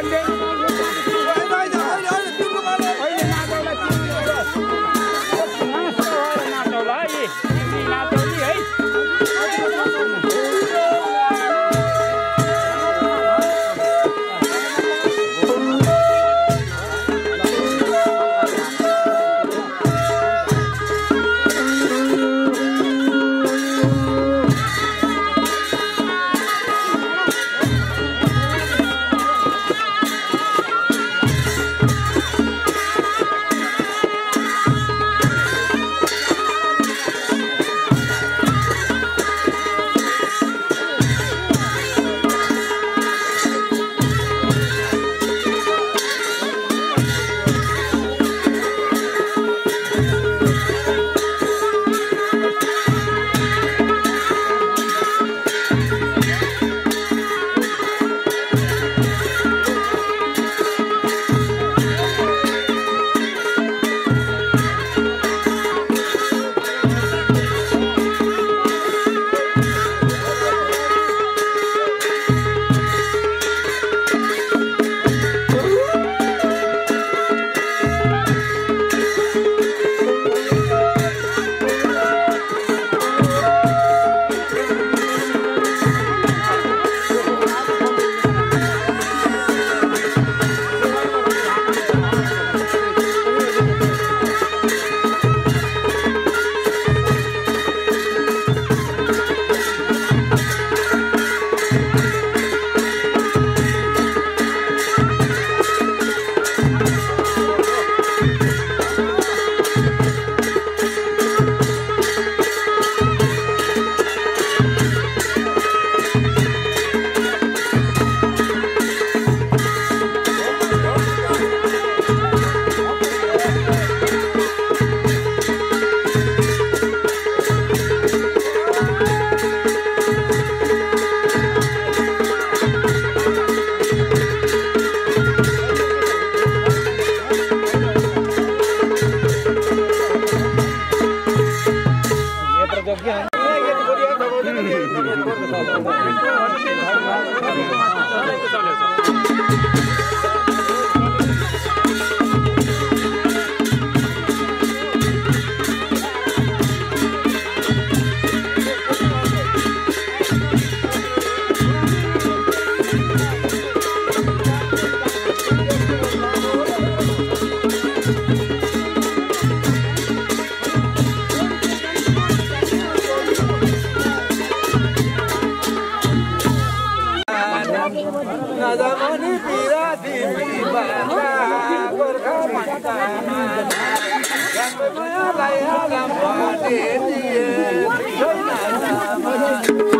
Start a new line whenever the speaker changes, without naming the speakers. Sunday.
Thank you.